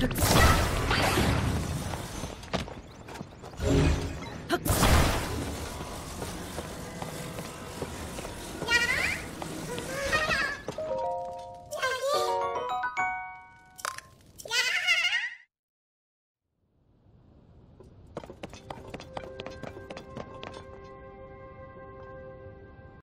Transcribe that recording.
Stop!